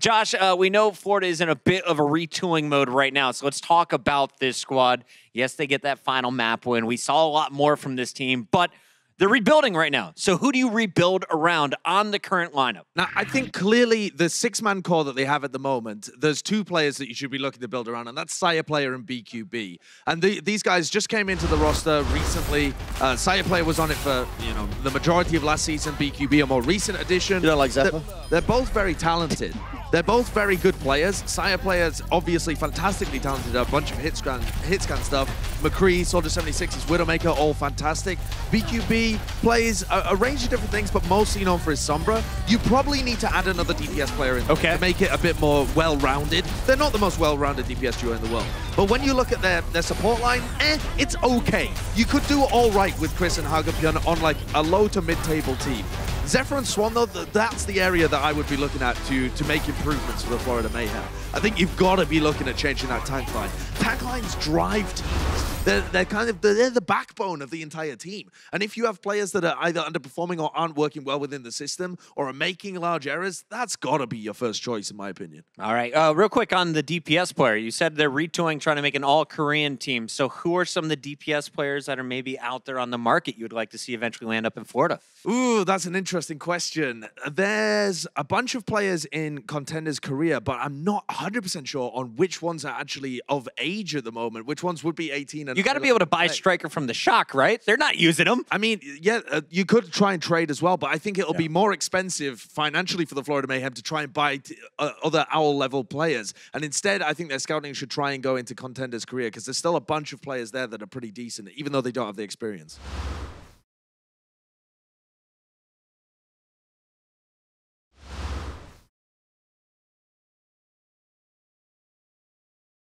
Josh, uh, we know Florida is in a bit of a retooling mode right now, so let's talk about this squad. Yes, they get that final map win. We saw a lot more from this team, but they're rebuilding right now. So who do you rebuild around on the current lineup? Now, I think clearly the six-man core that they have at the moment, there's two players that you should be looking to build around, and that's Sayaplayer and BQB. And the, these guys just came into the roster recently. Uh, Sayaplayer was on it for you know the majority of last season. BQB, a more recent addition. You don't like Xepher? They're, they're both very talented. They're both very good players. Sayaplayer's, obviously fantastically talented, a bunch of hit scan, hit scan stuff. McCree, Soldier 76 is Widowmaker, all fantastic. BQB plays a, a, range of different things, but mostly known for his Sombra. You probably need to add another DPS player in okay. to make it a bit more well-rounded. They're not the most well-rounded DPS duo in the world. But when you look at their, their support line, eh, it's okay. You could do all right with Kris and HaGoPeun on like a low to mid-table team. Xepher and Swon, though, that's the area that I would be looking at to, to make improvements for the Florida Mayhem. I think you've got to be looking at changing that tank line. Tank lines drive teams. They're, they're kind of they're the backbone of the entire team. And if you have players that are either underperforming or aren't working well within the system or are making large errors, that's got to be your first choice, in my opinion. All right. Uh, real quick on the DPS player. You said they're retooling, trying to make an all-Korean team. So who are some of the DPS players that are maybe out there on the market you would like to see eventually land up in Florida? Ooh, that's an interesting question. There's a bunch of players in Contenders Korea, but I'm not 100% sure on which ones are actually of age at the moment, which ones would be 18 and You got to be able to buy Striker from the Shock, right? They're not using them. I mean, yeah, uh, you could try and trade as well, but I think it'll yeah. be more expensive financially for the Florida Mayhem to try and buy uh, other OWL level players. And instead, I think their scouting should try and go into Contenders Korea because there's still a bunch of players there that are pretty decent, even though they don't have the experience.